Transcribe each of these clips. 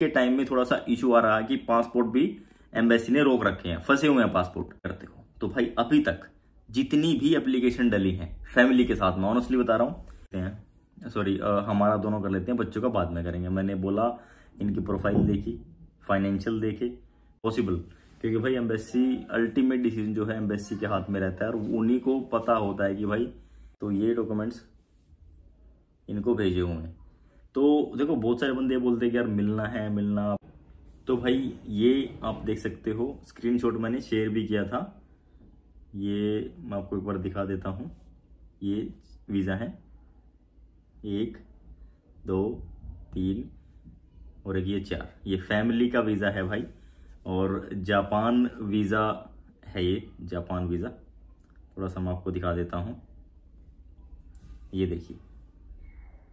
के टाइम में थोड़ा सा इशू आ रहा है कि पासपोर्ट भी एम्बेसी ने रोक रखे हैं, फंसे हुए हैं पासपोर्ट करते हो तो भाई, अभी तक जितनी भी एप्लीकेशन डली है फैमिली के साथ, मैं ऑनेस्टली बता रहा हूँ सॉरी हमारा दोनों कर लेते हैं, बच्चों का बाद में करेंगे। मैंने बोला, इनकी प्रोफ़ाइल देखी फाइनेंशियल देखे पॉसिबल क्योंकि भाई एम्बेसी अल्टीमेट डिसीज़न जो है एम्बेसी के हाथ में रहता है, और उन्हीं को पता होता है कि भाई तो ये डॉक्यूमेंट्स इनको भेजे हुए हैं। तो देखो, बहुत सारे बंदे बोलते हैं कि यार, मिलना है, मिलना। तो भाई, ये आप देख सकते हो स्क्रीनशॉट मैंने शेयर भी किया था। ये मैं आपको एक बार दिखा देता हूँ। ये वीज़ा है। एक, दो, तीन और एक ये चार। ये फैमिली का वीज़ा है भाई। और जापान वीज़ा है ये, जापान वीज़ा। थोड़ा सा मैं आपको दिखा देता हूँ। ये देखिए।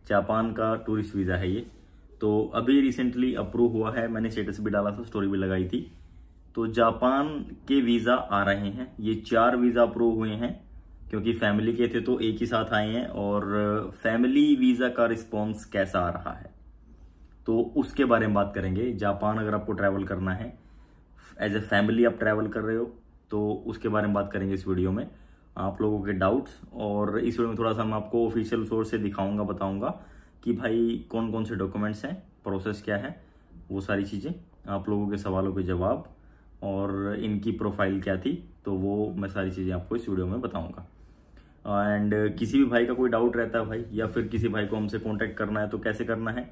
जापान का टूरिस्ट वीज़ा है ये। तो अभी रिसेंटली अप्रूव हुआ है, मैंने स्टेटस भी डाला था स्टोरी भी लगाई थी। तो जापान के वीज़ा आ रहे हैं। ये चार वीज़ा अप्रूव हुए हैं, क्योंकि फैमिली के थे तो एक ही साथ आए हैं, और फैमिली वीज़ा का रिस्पॉन्स कैसा आ रहा है? तो उसके बारे में बात करेंगे। जापान अगर आपको ट्रैवल करना है एज ए फैमिली आप ट्रैवल कर रहे हो तो उसके बारे में बात करेंगे इस वीडियो में। आप लोगों के डाउट्स और इस वीडियो में थोड़ा सा मैं आपको ऑफिशियल सोर्स से दिखाऊँगा, बताऊँगा कि भाई कौन कौन से डॉक्यूमेंट्स हैं प्रोसेस क्या है, वो सारी चीज़ें, आप लोगों के सवालों के जवाब, और इनकी प्रोफ़ाइल क्या थी तो वो मैं सारी चीज़ें आपको इस वीडियो में बताऊँगा। एंड किसी भी भाई का कोई डाउट रहता है भाई, या फिर किसी भाई को हमसे कॉन्टैक्ट करना है तो कैसे करना है,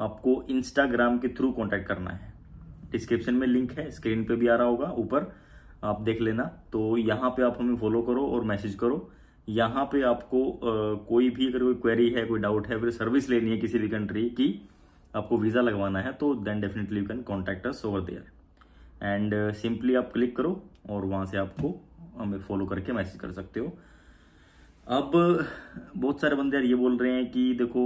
आपको इंस्टाग्राम के थ्रू कॉन्टैक्ट करना है। डिस्क्रिप्शन में लिंक है स्क्रीन पे भी आ रहा होगा, ऊपर आप देख लेना। तो यहाँ पे आप हमें फॉलो करो और मैसेज करो। यहाँ पे आपको आ, कोई भी अगर कोई क्वेरी है कोई डाउट है फिर सर्विस लेनी है किसी भी कंट्री की आपको वीज़ा लगवाना है तो then definitely you can contact us over there and simply आप क्लिक करो और वहाँ से आपको हमें फॉलो करके मैसेज कर सकते हो। अब बहुत सारे बंदे यार ये बोल रहे हैं कि देखो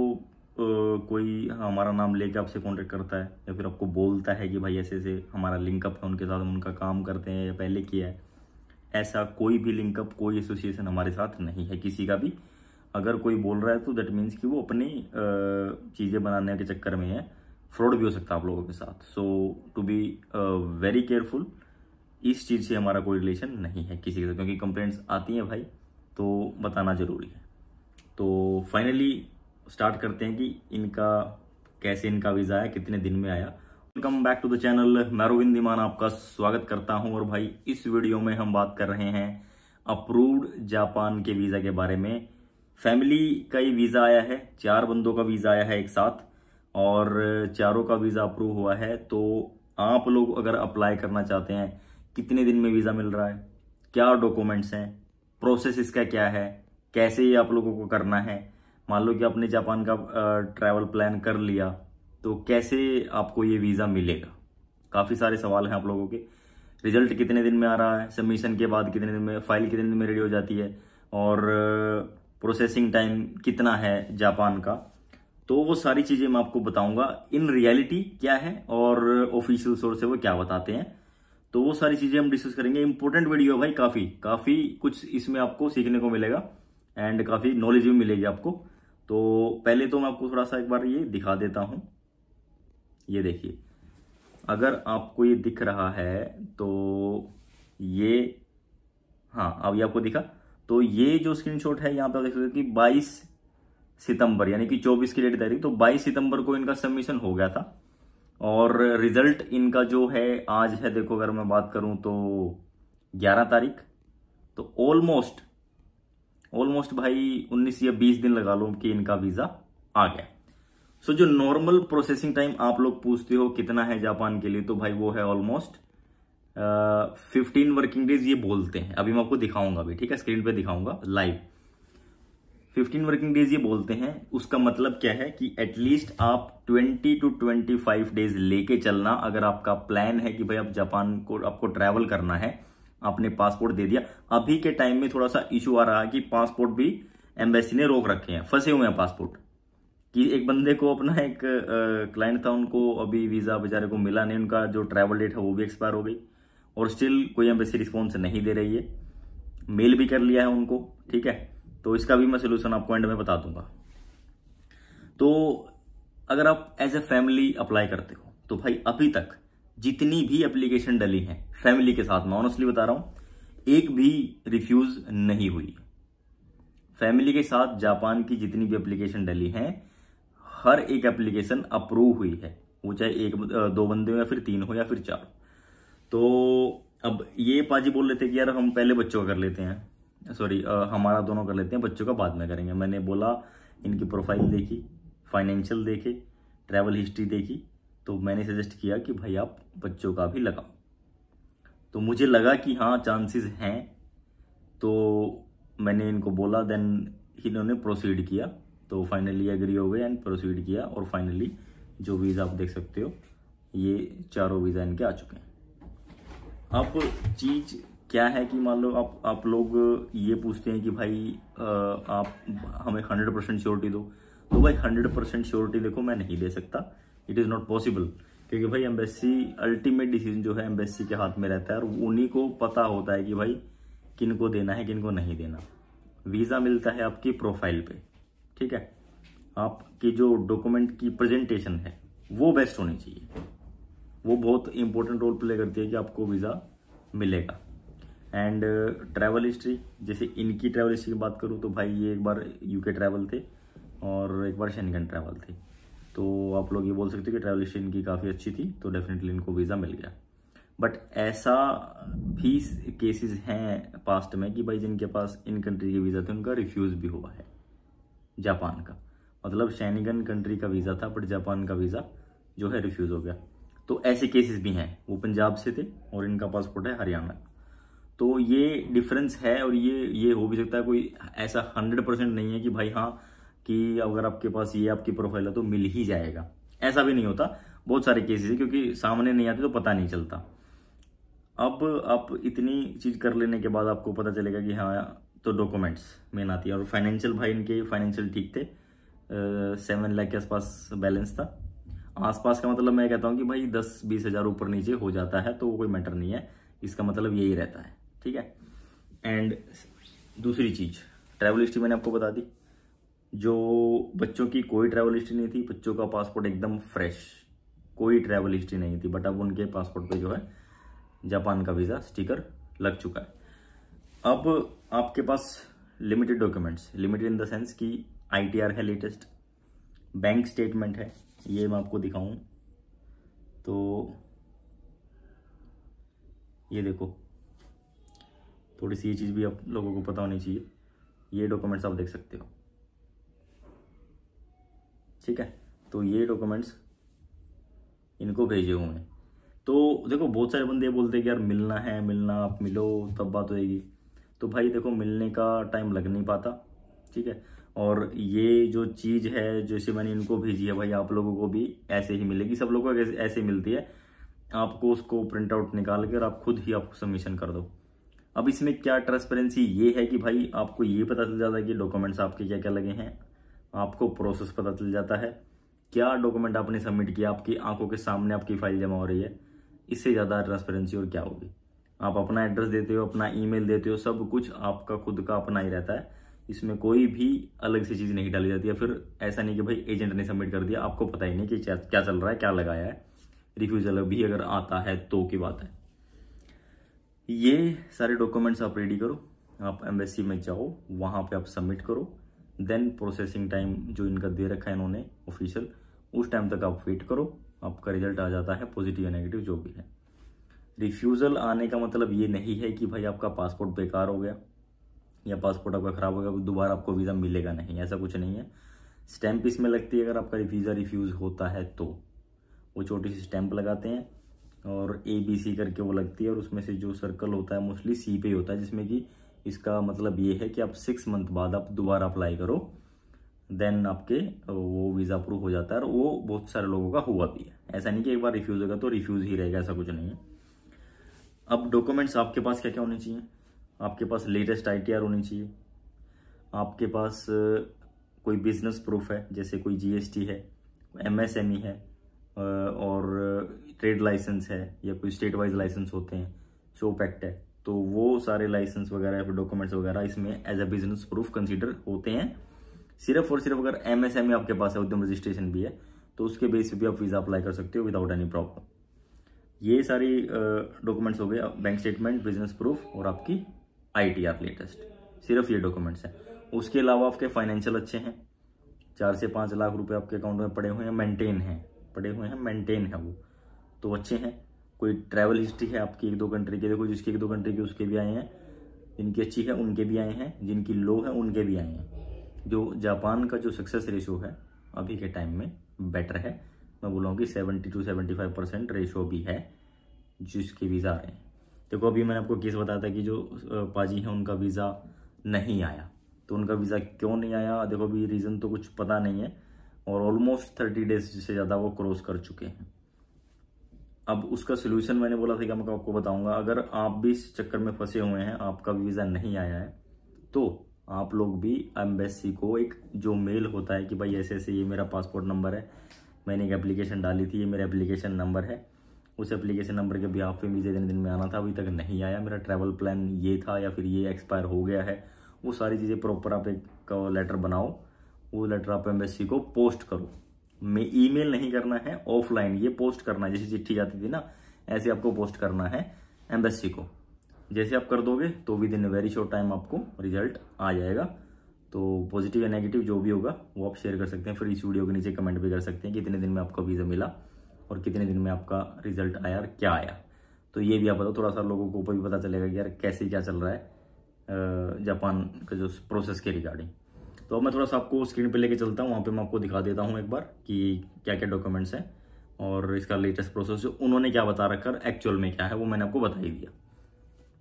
कोई हमारा नाम लेके आपसे कांटेक्ट करता है या फिर आपको बोलता है कि भाई ऐसे ऐसे हमारा लिंकअप है, उनके साथ हम उनका काम करते हैं या पहले किया है, ऐसा कोई भी लिंकअप कोई एसोसिएशन हमारे साथ नहीं है किसी का भी। अगर कोई बोल रहा है तो दैट मीन्स कि वो अपनी चीज़ें बनाने के चक्कर में है फ्रॉड भी हो सकता है आप लोगों के साथ। So to be very careful इस चीज़ से हमारा कोई रिलेशन नहीं है किसी के साथ, क्योंकि कंप्लेंट्स आती हैं भाई तो बताना ज़रूरी है। तो फाइनली स्टार्ट करते हैं कि इनका, कैसे इनका वीज़ा आया, कितने दिन में आया। Welcome back to the channel मैं रोविंद दीमान आपका स्वागत करता हूँ और भाई, इस वीडियो में हम बात कर रहे हैं अप्रूव्ड जापान के वीज़ा के बारे में। फैमिली का ही वीज़ा आया है, चार बंदों का वीज़ा आया है एक साथ, और चारों का वीज़ा अप्रूव हुआ है। तो आप लोग अगर अप्लाई करना चाहते हैं, कितने दिन में वीज़ा मिल रहा है? क्या डॉक्यूमेंट्स हैं? प्रोसेस इसका क्या है? कैसे ये आप लोगों को करना है? मान लो कि आपने जापान का ट्रैवल प्लान कर लिया तो कैसे आपको ये वीज़ा मिलेगा? काफ़ी सारे सवाल हैं आप लोगों के। रिज़ल्ट कितने दिन में आ रहा है? सबमिशन के बाद कितने दिन में फ़ाइल कितने दिन में रेडी हो जाती है? और प्रोसेसिंग टाइम कितना है जापान का? तो वो सारी चीज़ें मैं आपको बताऊँगा। इन रियलिटी क्या है और ऑफिशियल सोर्स से वो क्या बताते हैं। तो वो सारी चीज़ें हम डिस्कस करेंगे। इंपॉर्टेंट वीडियो है भाई, काफ़ी काफ़ी कुछ इसमें आपको सीखने को मिलेगा। एंड काफ़ी नॉलेज भी मिलेगी आपको। तो पहले तो मैं आपको थोड़ा सा एक बार ये दिखा देता हूँ। ये देखिए, अगर आपको ये दिख रहा है तो ये हाँ अब ये आपको दिखा। तो ये जो स्क्रीनशॉट है, यहाँ पे देख सकते कि 22 सितंबर, यानी कि 24 की डेट तारीख तो 22 सितंबर को इनका सबमिशन हो गया था। और रिज़ल्ट इनका जो है, आज है, देखो, अगर मैं बात करूँ तो 11 तारीख। तो ऑलमोस्ट ऑलमोस्ट भाई 19 या 20 दिन लगा लो कि इनका वीज़ा आ गया। सो so, जो नॉर्मल प्रोसेसिंग टाइम आप लोग पूछते हो कितना है जापान के लिए तो भाई वो है ऑलमोस्ट फिफ्टीन वर्किंग डेज़ ये बोलते हैं। अभी मैं आपको दिखाऊँगा अभी ठीक है? स्क्रीन पे दिखाऊँगा लाइव फिफ्टीन वर्किंग डेज़ ये बोलते हैं। उसका मतलब क्या है कि एटलीस्ट आप 20 टू 25 डेज़ लेके चलना अगर आपका प्लान है कि भाई आप जापान को आपको ट्रैवल करना है आपने पासपोर्ट दे दिया। अभी के टाइम में थोड़ा सा इशू आ रहा है कि पासपोर्ट भी एम्बेसी ने रोक रखे हैं, फंसे हुए हैं पासपोर्ट। कि एक बंदे को अपना एक क्लाइंट था, उनको अभी वीज़ा बेचारे को मिला नहीं, उनका जो ट्रैवल डेट है वो भी एक्सपायर हो गई। और स्टिल कोई एम्बेसी रिस्पॉन्स नहीं दे रही है। मेल भी कर लिया है उनको, ठीक है? तो इसका भी मैं सोल्यूशन आपको एंड में बता दूँगा। तो अगर आप एज ए फैमिली अप्लाई करते हो तो भाई अभी तक जितनी भी एप्लीकेशन डली हैं फैमिली के साथ, मैं ऑनेस्टली बता रहा हूँ, एक भी रिफ्यूज नहीं हुई। फैमिली के साथ जापान की जितनी भी एप्लीकेशन डली हैं, हर एक एप्लीकेशन अप्रूव हुई है। वो चाहे एक, दो बंदे हो या फिर तीन हो या फिर चार। तो अब ये पाजी बोल रहे थे कि यार हम पहले बच्चों का कर लेते हैं। सॉरी हमारा दोनों कर लेते हैं, बच्चों का बाद में करेंगे। मैंने बोला, इनकी प्रोफ़ाइल देखी फाइनेंशियल देखे ट्रैवल हिस्ट्री देखी तो मैंने सजेस्ट किया कि भाई आप बच्चों का भी लगाओ। तो मुझे लगा कि हाँ चांसेस हैं। तो मैंने इनको बोला देन इन्होंने प्रोसीड किया। तो फाइनली एग्री हो गए एंड प्रोसीड किया और फाइनली जो वीज़ा आप देख सकते हो, ये चारों वीज़ा इनके आ चुके हैं। अब चीज़ क्या है कि मान लो आप आप लोग ये पूछते हैं कि भाई आप, हमें हंड्रेड परसेंट श्योरिटी दो। तो भाई हंड्रेड परसेंट श्योरिटी देखो, मैं नहीं दे सकता। इट इज़ नॉट पॉसिबल क्योंकि भाई एम्बेसी अल्टीमेट डिसीज़न जो है एम्बेसी के हाथ में रहता है और उन्हीं को पता होता है कि भाई किन को देना है किन को नहीं देना। वीज़ा मिलता है आपकी प्रोफ़ाइल पे, ठीक है? आपकी जो डॉक्यूमेंट की प्रेजेंटेशन है, वो बेस्ट होनी चाहिए। वो बहुत इंपॉर्टेंट रोल प्ले करती है कि आपको वीज़ा मिलेगा। एंड ट्रैवल हिस्ट्री जैसे इनकी ट्रैवल हिस्ट्री की बात करूँ तो भाई ये एक बार यूके ट्रैवल थे और एक बार शेनगन ट्रैवल थे। तो आप लोग ये बोल सकते कि ट्रैवल हिस्ट्री इनकी काफ़ी अच्छी थी तो डेफिनेटली इनको वीज़ा मिल गया। बट ऐसा भी केसेस हैं पास्ट में कि भाई जिनके पास इन कंट्री के वीज़ा थे, उनका रिफ्यूज़ भी हुआ है, जापान का। मतलब शैनिगन कंट्री का वीज़ा था बट जापान का वीज़ा जो है रिफ्यूज़ हो गया। तो ऐसे केसेस भी हैं, वो पंजाब से थे और इनका पासपोर्ट है हरियाणा। तो ये डिफरेंस है और ये ये हो भी सकता है, कोई ऐसा हंड्रेड परसेंट नहीं है कि भाई हाँ कि अगर आपके पास ये आपकी प्रोफ़ाइल है तो मिल ही जाएगा। ऐसा भी नहीं होता, बहुत सारे केसेस है, क्योंकि सामने नहीं आते तो पता नहीं चलता। अब आप इतनी चीज़ कर लेने के बाद आपको पता चलेगा कि हाँ तो डॉक्यूमेंट्स मेन आती है। और फाइनेंशियल भाई इनके फाइनेंशियल ठीक थे। सेवन लाख के आसपास बैलेंस था। आसपास का मतलब मैं कहता हूँ कि भाई दस बीस हज़ार ऊपर नीचे हो जाता है तो वो कोई मैटर नहीं है। इसका मतलब यही रहता है, ठीक है? एंड दूसरी चीज़ ट्रैवल हिस्ट्री मैंने आपको बता दी। जो बच्चों की कोई ट्रैवल हिस्ट्री नहीं थी, बच्चों का पासपोर्ट एकदम फ्रेश कोई ट्रैवल हिस्ट्री नहीं थी बट अब उनके पासपोर्ट पे जो है, जापान का वीज़ा स्टिकर लग चुका है। अब आपके पास limited documents limited in the sense कि आईटीआर है लेटेस्ट बैंक स्टेटमेंट है, ये मैं आपको दिखाऊँ। तो ये देखो, थोड़ी सी ये चीज़ भी आप लोगों को पता होनी चाहिए, ये डॉक्यूमेंट्स आप देख सकते हो। ठीक है? तो ये डॉक्यूमेंट्स इनको भेजे हुए हैं। तो देखो, बहुत सारे बंदे बोलते हैं कि यार, मिलना है, मिलना, आप मिलो, तब बात होएगी। तो भाई देखो, मिलने का टाइम लग नहीं पाता, ठीक है? और ये जो चीज़ है, जैसे मैंने इनको भेजी है भाई, आप लोगों को भी ऐसे ही मिलेगी। सब लोगों को ऐसे मिलती है। आपको उसको प्रिंट आउट निकाल कर आप खुद ही आपको सबमिशन कर दो। अब इसमें क्या ट्रांसपेरेंसी ये है कि भाई आपको ये पता चल जाता है कि डॉक्यूमेंट्स आपके क्या क्या लगे हैं? आपको प्रोसेस पता चल जाता है। क्या डॉक्यूमेंट आपने सबमिट किया, आपकी आँखों के सामने आपकी फ़ाइल जमा हो रही है, इससे ज़्यादा ट्रांसपेरेंसी और क्या होगी? आप अपना एड्रेस देते हो, अपना ईमेल देते हो, सब कुछ आपका खुद का अपना ही रहता है। इसमें कोई भी अलग सी चीज़ नहीं डाली जाती है। फिर ऐसा नहीं कि भाई एजेंट ने सबमिट कर दिया, आपको पता ही नहीं कि क्या चल रहा है, क्या लगाया है। रिफ्यूजल भी अगर आता है तो की बात है। ये सारे डॉक्यूमेंट्स आप रेडी करो, आप एम्बेसी में जाओ, वहाँ पे आप सबमिट करो। देन प्रोसेसिंग टाइम जो इनका दे रखा है इन्होंने ऑफिशियल उस टाइम तक आप वेट करो, आपका रिज़ल्ट आ जाता है पॉजिटिव या नेगेटिव जो भी है। रिफ्यूज़ल आने का मतलब ये नहीं है कि भाई आपका पासपोर्ट बेकार हो गया, या पासपोर्ट आपका ख़राब हो गया दोबारा आपको वीज़ा मिलेगा नहीं, ऐसा कुछ नहीं है। स्टैंप इसमें लगती है अगर आपका वीज़ा रिफ्यूज़ होता है तो। वो छोटी सी स्टैंप लगाते हैं और ए बी सी करके वो लगती है और उसमें से जो सर्कल होता है मोस्टली सी पे होता है, जिसमें कि इसका मतलब ये है कि आप सिक्स मंथ बाद आप दोबारा अप्लाई करो देन आपके वो वीज़ा अप्रूव हो जाता है और वो बहुत सारे लोगों का हुआ भी है। ऐसा नहीं कि एक बार रिफ्यूज़ होगा तो रिफ्यूज़ ही रहेगा, ऐसा कुछ नहीं है। अब डॉक्यूमेंट्स आपके पास क्या क्या होने चाहिए? आपके पास लेटेस्ट आईटीआर होनी चाहिए। आपके पास कोई बिज़नेस प्रूफ है, जैसे कोई जीएसटी है एमएसएमई है और ट्रेड लाइसेंस है या कोई स्टेट वाइज लाइसेंस होते हैं शोप एक्ट है। तो वो सारे लाइसेंस वगैरह, फिर डॉक्यूमेंट्स वगैरह इसमें as a business proof consider होते हैं। सिर्फ़ और सिर्फ़ अगर एम एस एमएसएमई आपके पास है, उद्यम रजिस्ट्रेशन भी है तो उसके बेस पे भी आप वीज़ा अप्लाई कर सकते हो विदाउट एनी प्रॉब्लम ये सारी डॉक्यूमेंट्स हो गए बैंक स्टेटमेंट बिज़नेस प्रूफ और आपकी आई टी आर लेटेस्ट सिर्फ़ ये डॉक्यूमेंट्स हैं। उसके अलावा आपके फाइनेंशियल अच्छे हैं। चार से पाँच लाख रुपए आपके अकाउंट में पड़े हुए हैं मेंटेन हैं। पड़े हुए हैं मेंटेन है वो। तो अच्छे हैं। कोई ट्रैवल हिस्ट्री है आपकी एक दो कंट्री के देखो जिसकी एक दो कंट्री के उसके भी आए हैं, जिनकी अच्छी है, उनके भी आए हैं, जिनकी लो है, उनके भी आए हैं। जो जापान का जो सक्सेस रेशो है, अभी के टाइम में बेटर है। मैं बोलूँ कि seventy to seventy five percent ratio भी है, जिसके वीज़ा आ रहे हैं। देखो, अभी मैंने आपको केस बताया था कि जो पाजी हैं, उनका वीज़ा नहीं आया। तो उनका वीज़ा क्यों नहीं आया? देखो, अभी रीज़न तो कुछ पता नहीं है, और ऑलमोस्ट थर्टी डेज़ से ज़्यादा वो क्रॉस कर चुके हैं। अब उसका सोल्यूशन मैंने बोला था कि मैं आपको बताऊँगा, अगर आप भी इस चक्कर में फंसे हुए हैं, आपका वीज़ा नहीं आया है तो आप लोग भी एम्बेसी को एक जो मेल होता है कि भाई ऐसे ऐसे ये मेरा पासपोर्ट नंबर है, मैंने एक एप्लीकेशन डाली थी, ये मेरा एप्लीकेशन नंबर है, उस एप्लीकेशन नंबर के भी आप पे वीज़ा दिन दिन में आना था, अभी तक नहीं आया, मेरा ट्रैवल प्लान ये था या फिर ये एक्सपायर हो गया है, वो सारी चीज़ें प्रॉपर आप एक लेटर बनाओ, वो लेटर आप एम्बेसी को पोस्ट करो। में ईमेल नहीं करना है, ऑफलाइन ये पोस्ट करना है। जैसे चिट्ठी जाती थी ना, ऐसे आपको पोस्ट करना है एम्बेसी को। जैसे आप कर दोगे तो within very short time आपको रिज़ल्ट आ जाएगा। तो पॉजिटिव या नेगेटिव जो भी होगा, वो आप शेयर कर सकते हैं। फिर इस वीडियो के नीचे कमेंट भी कर सकते हैं कितने दिन में आपका वीज़ा मिला और कितने दिन में आपका रिज़ल्ट आया और क्या आया। तो ये भी आप बताओ, थोड़ा सा लोगों को ऊपर भी पता चलेगा कि यार कैसे क्या चल रहा है जापान का जो प्रोसेस के रिगार्डिंग तो अब मैं थोड़ा सा आपको स्क्रीन पे लेके चलता हूँ, वहाँ पे मैं आपको दिखा देता हूँ एक बार कि क्या क्या डॉक्यूमेंट्स हैं और इसका लेटेस्ट प्रोसेस जो उन्होंने क्या बता रखा एक्चुअल में क्या है, वो मैंने आपको बता ही दिया।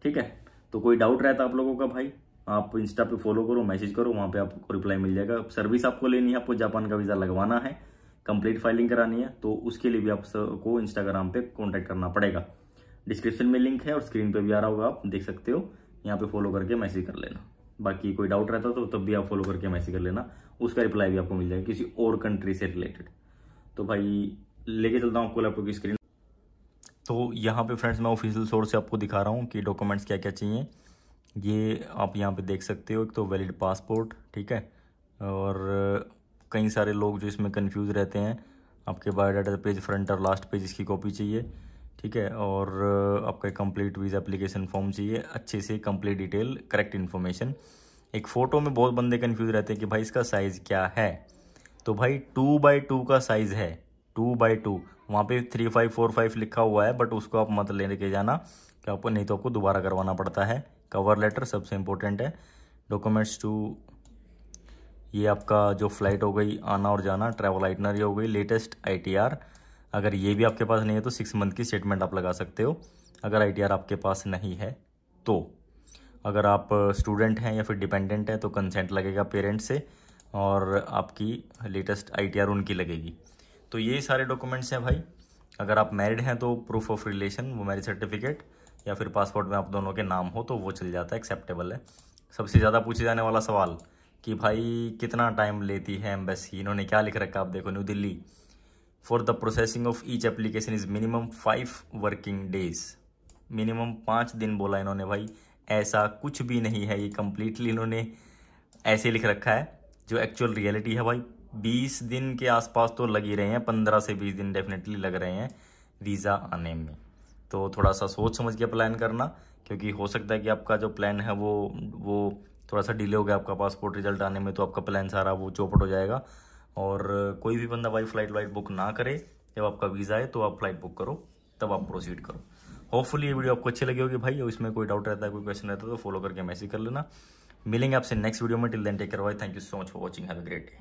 ठीक है? तो कोई डाउट रहता आप लोगों का भाई, आप इंस्टा पे फॉलो करो मैसेज करो, वहाँ पे आपको रिप्लाई मिल जाएगा। सर्विस आपको लेनी है, आपको जापान का वीज़ा लगवाना है कंप्लीट फाइलिंग करानी है तो उसके लिए भी आपको इंस्टाग्राम पे कॉन्टैक्ट करना पड़ेगा। डिस्क्रिप्शन में लिंक है और स्क्रीन पे भी आ रहा होगा, आप देख सकते हो। यहाँ पे फॉलो करके मैसेज कर लेना। बाकी कोई डाउट रहता तो तब भी आप फॉलो करके मैसेज कर लेना। उसका रिप्लाई भी आपको मिल जाएगा किसी और कंट्री से रिलेटेड तो भाई, लेके चलता हूँ आपको लैपटॉप की स्क्रीन तो यहाँ पे फ्रेंड्स मैं ऑफिशियल सोर्स से आपको दिखा रहा हूँ कि डॉक्यूमेंट्स क्या क्या चाहिए। ये आप यहाँ पे देख सकते हो, एक तो वैलिड पासपोर्ट ठीक है? और कई सारे लोग जो इसमें कंफ्यूज रहते हैं। आपके बायोडाटा पेज फ्रंट और लास्ट पेज इसकी कॉपी चाहिए। ठीक है, और आपका कंप्लीट वीज़ा एप्लीकेशन फॉर्म चाहिए। अच्छे से कंप्लीट डिटेल करेक्ट इन्फॉर्मेशन एक फ़ोटो में बहुत बंदे कन्फ्यूज़ रहते हैं कि भाई इसका साइज़ क्या है। तो भाई टू बाई टू का साइज़ है। टू बाई टू वहाँ पे थ्री फाइव फोर फाइव लिखा हुआ है बट उसको आप मत लेने के जाना। कि आपको, नहीं तो आपको दोबारा करवाना पड़ता है। कवर लेटर सबसे इम्पोर्टेंट है। डॉक्यूमेंट्स टू ये आपका जो फ़्लाइट हो गई, आना और जाना ट्रैवल आइटनरी हो गई लेटेस्ट आईटीआर अगर ये भी आपके पास नहीं है तो सिक्स मंथ की स्टेटमेंट आप लगा सकते हो। अगर आईटीआर आपके पास नहीं है तो। अगर आप स्टूडेंट हैं या फिर डिपेंडेंट हैं तो कंसेंट लगेगा पेरेंट्स से और आपकी लेटेस्ट आईटीआर उनकी लगेगी। तो ये सारे डॉक्यूमेंट्स हैं भाई। अगर आप मैरिड हैं तो प्रूफ ऑफ़ रिलेशन वो मैरिज सर्टिफिकेट या फिर पासपोर्ट में आप दोनों के नाम हो तो वो चल जाता है एक्सेप्टेबल है। सबसे ज़्यादा पूछे जाने वाला सवाल कि भाई कितना टाइम लेती है एम्बेसी इन्होंने क्या लिख रखा? आप देखो New Delhi for the processing of each application is minimum five working days minimum पाँच दिन बोला इन्होंने भाई। ऐसा कुछ भी नहीं है, ये कम्प्लीटली इन्होंने ऐसे लिख रखा है, जो एक्चुअल रियलिटी है भाई। बीस दिन के आसपास तो लग ही रहे हैं, पंद्रह से बीस दिन डेफिनेटली लग रहे हैं वीज़ा आने में। तो थोड़ा सा सोच समझ के प्लान करना, क्योंकि हो सकता है कि आपका जो प्लान है वो वो थोड़ा सा डिले हो गया आपका पासपोर्ट रिज़ल्ट आने में तो आपका प्लान सारा वो चौपट हो जाएगा। और कोई भी बंदा भाई फ़्लाइट वाइट बुक ना करे, जब आपका वीज़ा है तो आप फ़्लाइट बुक करो, तब आप प्रोसीड करो। होपफुली ये वीडियो आपको अच्छी लगी होगी भाई, और इसमें कोई डाउट रहता है, कोई क्वेश्चन रहता है तो फॉलो करके मैसेज कर लेना। मिलेंगे आपसे नेक्स्ट वीडियो में till then take care thank you so much for watching have a great day